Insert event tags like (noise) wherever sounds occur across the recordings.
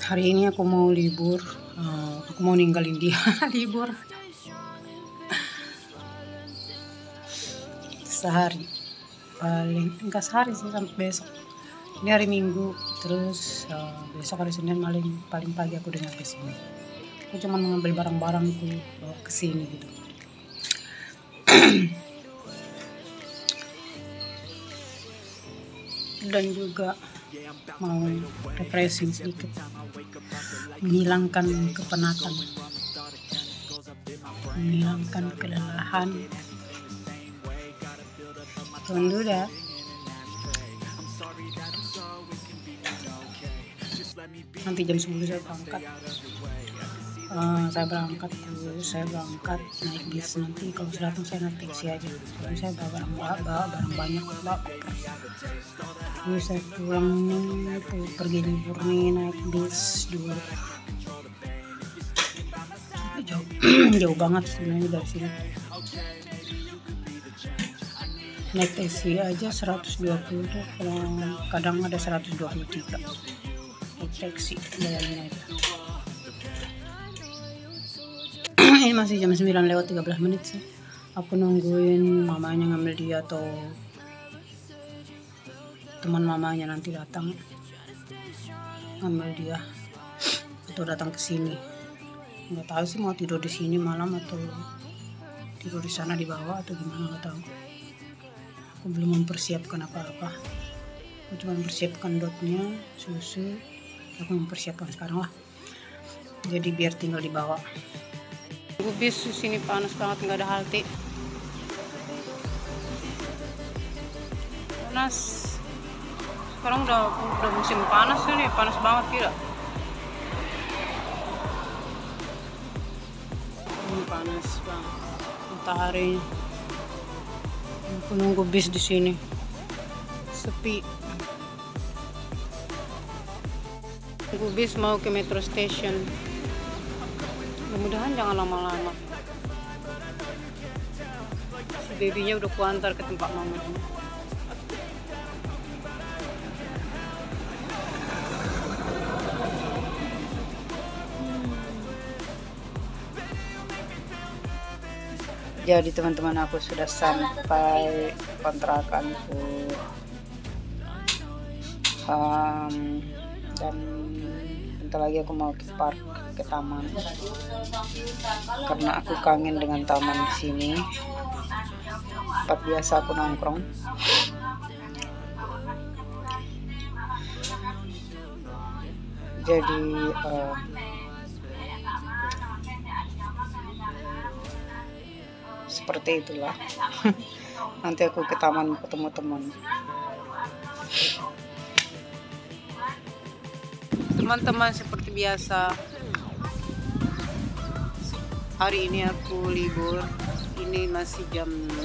hari ini aku mau libur. Eh, aku mau ninggalin dia (laughs) libur. Sehari. Paling enggak sehari sih sampai besok. Ini hari minggu terus eh, besok hari senin paling paling pagi aku dengar ke sini. Aku cuma mengambil barang-barangku ke sini gitu (clears throat) dan juga mau refreshing sedikit. Menghilangkan kepenatan. Menghilangkan kelelahan. Tunggu dah nanti jam 10 saya berangkat Eh, saya berangkat terus saya berangkat naik bis nanti. Kalau saya datang saya naik taksi aja. Kalau saya bawa barang bawa, barang banyak bawa terus saya pulang itu pergi libur nih naik bis dulu jauh (clears throat) jauh banget sebenarnya dari sini. Naik taksi aja 120 tuh kadang ada 123 naik taksi bayangin aja ini masih jam 9 lewat 13 menit sih. Aku nungguin mamanya ngambil dia atau teman mamanya nanti datang ngambil dia atau datang ke sini. Nggak tahu sih mau tidur di sini malam atau tidur di sana di bawah atau gimana nggak tahu. Aku belum mempersiapkan apa-apa. Aku cuma mempersiapkan dotnya susu. Aku mempersiapkan sekarang lah. Jadi biar tinggal di bawah bis di sini panas banget nggak ada halte panas. Sekarang udah udah musim panas ini panas banget tidak ini panas banget mataharinya aku nunggu bis di sini. Sepi. Nunggu bis mau ke metro station mudah-mudahan jangan lama-lama. Si babynya udah kuantar ke tempat mamanya jadi teman-teman aku sudah sampai kontrakanku. Um, dan bentar lagi aku mau ke park ke taman. Karena aku kangen dengan taman di sini. Tempat biasa aku nongkrong. Jadi um, seperti itulah. (laughs) Nanti aku ke taman ketemu teman. Teman-teman seperti biasa hari ini aku libur. Ini masih jam 5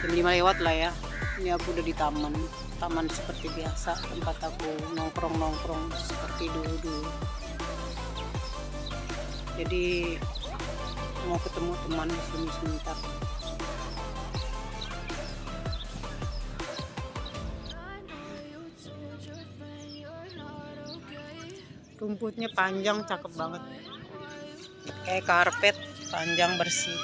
jam 5 lewat lah ya. Ini aku udah di taman. Taman seperti biasa. Tempat aku nongkrong-nongkrong seperti dulu-dulu. Jadi mau ketemu teman di sini sebentar. Rumputnya panjang cakep banget kayak karpet panjang bersih.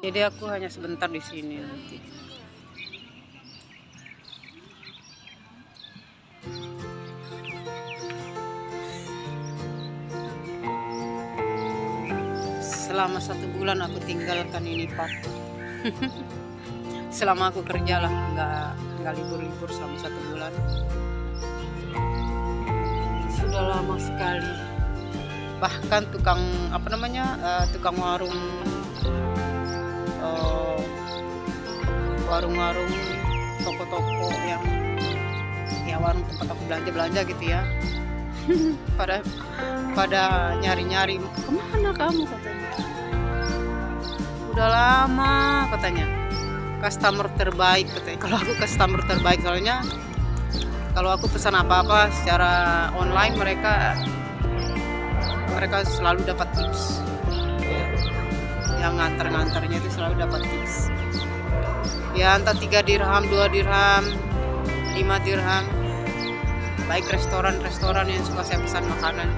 Jadi aku hanya sebentar di sini nanti. Selama satu bulan aku tinggalkan ini pak (laughs) selama aku kerja lah nggak nggak libur-libur selama satu bulan. Sudah lama sekali. Bahkan tukang apa namanya eh, tukang warung eh, warung-warung toko-toko yang ya warung tempat aku belanja belanja gitu ya. (laughs) Pada pada nyari-nyari ke mana kamu? katanya. Udah lama katanya customer terbaik katanya. Kalau aku customer terbaik soalnya kalau aku pesan apa-apa secara online mereka mereka selalu dapat tips. Yang nganter-nganternya itu selalu dapat tips. Ya entah tiga dirham dua dirham lima dirham. Baik restoran-restoran yang suka saya pesan makanan.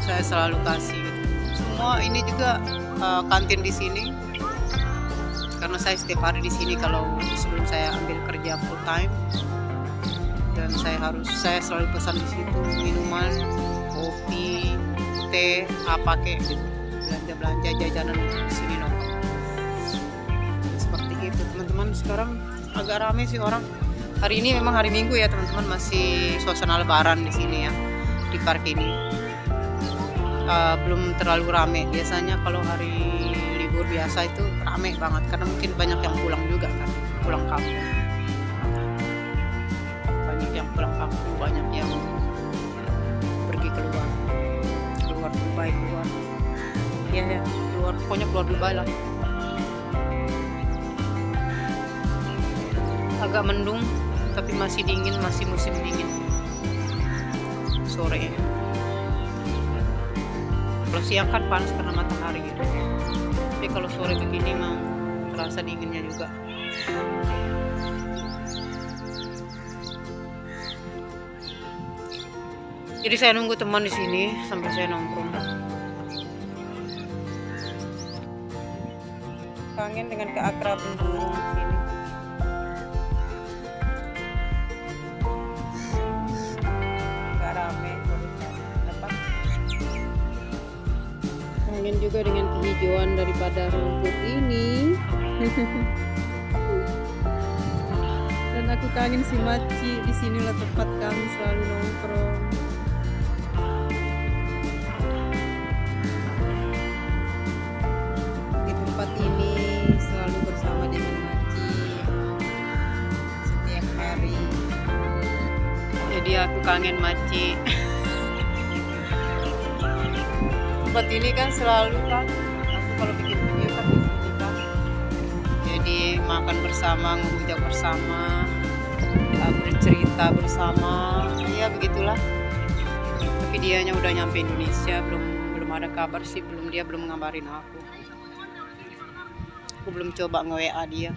Saya selalu kasih. Semua ini juga uh, kantin di sini karena saya setiap hari di sini kalau sebelum saya ambil kerja full time dan saya harus saya selalu pesan di situ minuman kopi teh apa kek gitu. Belanja belanja jajanan di sini nongkrong seperti itu teman-teman. Sekarang agak rame sih orang. Hari ini memang hari minggu ya teman-teman. Masih suasana lebaran di sini ya di park ini. Uh, belum terlalu rame. Biasanya kalau hari libur biasa itu rame banget karena mungkin banyak yang pulang juga kan pulang kampung. Banyak yang pulang kampung banyak yang pergi keluar keluar Dubai keluar ya ya keluar pokoknya keluar Dubai lah. Agak mendung tapi masih dingin masih musim dingin. Sore. Kalau siang kan panas karena matahari kalau sore begini mau terasa dinginnya juga. Jadi saya nunggu teman di sini sampai saya nongkrong. Kangen dengan keakraban burung sini kangen juga dengan kehijauan daripada rumput ini. Dan aku kangen si Maci di sinilah tempat kami selalu nongkrong. Di tempat ini selalu bersama dengan Maci setiap hari. Jadi aku kangen Maci tempat ini kan selalu kan aku kalau bikin video kan di sini kan. Jadi makan bersama ngujak bersama uh, bercerita bersama. Ya begitulah. Tapi dianya udah nyampe Indonesia belum belum ada kabar sih belum dia belum ngabarin aku. Aku belum coba nge WA dia